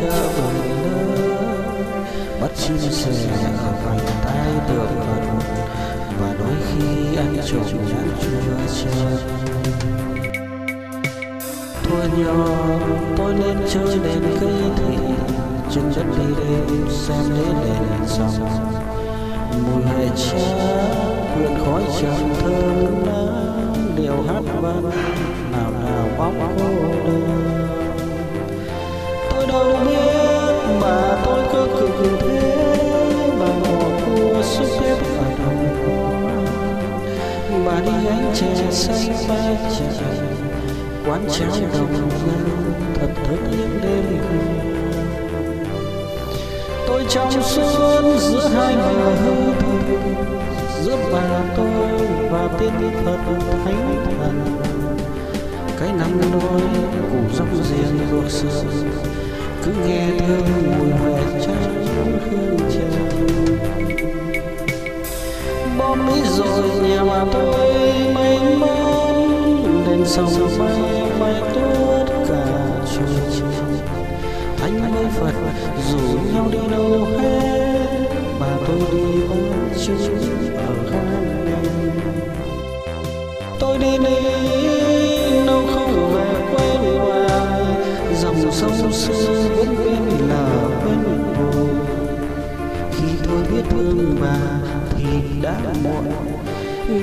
chợ về bắt chim sẻ ở vành tay được vật và đôi khi anh trộm nhãn chưa chân thua nhỏ, tôi lên chơi đèn cây thị chân chất đi đêm xem đến đèn dòng mùi hệ cha quyện khói trầm thơm nắng, điệu hát vang, nào nào bóng tôi biết mà tôi cứ cực thế mà mùa cua xúc xếp và đồng hoa mà đi ánh chè xanh ba chè, quán cháo đồng ngân thật thất những đêm tôi trong xuân giữa hai bờ hư giữa bà tôi và tiên phật thánh thần. Cái nắng đôi củ rong riêng ruột sữa cứ nghe thơm mùi hoè trắng hương trầm bom mỹ rồi nhà mà tôi mênh mông đèn sông bay bay tuốt cả trời chiều anh với phật rủ nhau đi đâu hết mà tôi đi vẫn chưa ở hai tôi đi đi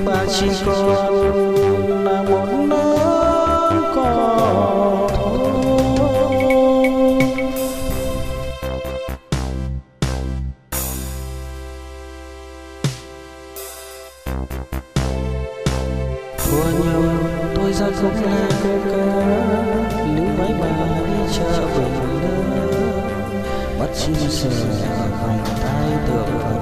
bà chỉ còn là một nắng cỏ thôi. Thua nhau tôi ra khúc la cô ca lính máy bà đi chợ về nơi, bắt chim sẻ ở vành tay tượng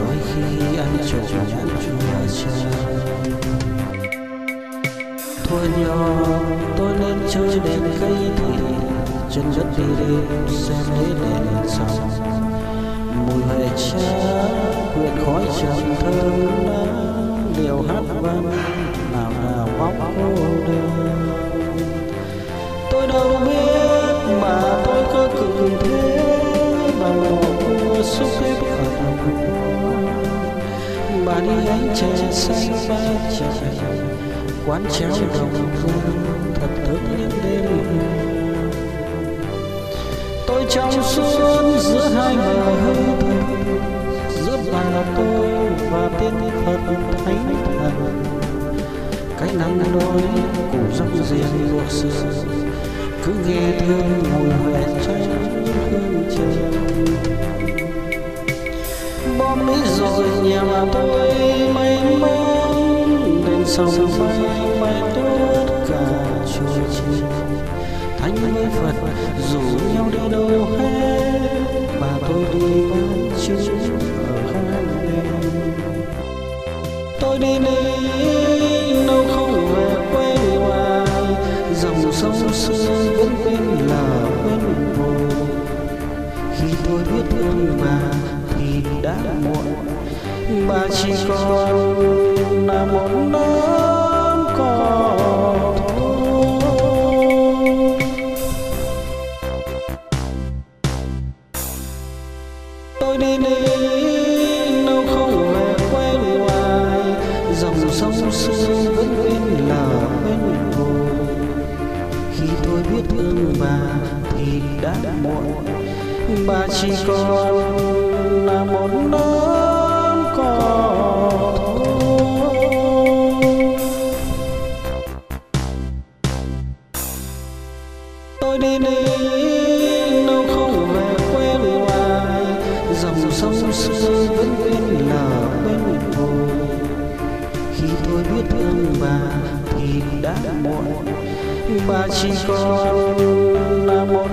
đôi khi ăn trộm nhãn chua chân thua nhỏ tôi lên chơi đèn cây thị chân đất đi đêm xem đến đèn dòng mùi hệ cha quyện khói trầm thơm nắng điệu hát vang đi ánh chè xanh ba chạy quán cháo đồng hương thật thức những đêm tôi trong xuân giữa hai bờ hư giữa bà tôi và tiên phật thánh thần. Cái nắng đôi củ rong riêng luộc sữa cứ nghe thương mùi hoè cháy hương trời bom mỹ rồi nhà mà tôi may mắn đèn sông bay bay tốt cả chùa chiều. Thánh với phật, rủ nhau đi đâu hết mà tôi đi vẫn chưa ở hai bên. Tôi đi đi, đâu không về quê ngoài dòng sông xưa vẫn bên là bên bồi khi tôi biết thương bà đã muộn bà chỉ còn là một đám cỏ. Tôi đi đi, đâu không về quê ngoài dòng sông xưa vẫn quên là bên bồi khi tôi biết thương bà thì đã muộn ba chỉ còn là một đám cỏ. Tôi đi đi, đâu không về quê ngoài dòng sông xưa vẫn quên là quên bồi khi tôi biết thương bà thì đã muộn. Bà chỉ còn là một